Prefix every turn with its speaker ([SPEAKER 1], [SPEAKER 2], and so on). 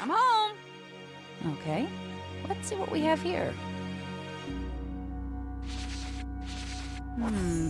[SPEAKER 1] I'm home.
[SPEAKER 2] Okay. Let's see what we have here. Hmm.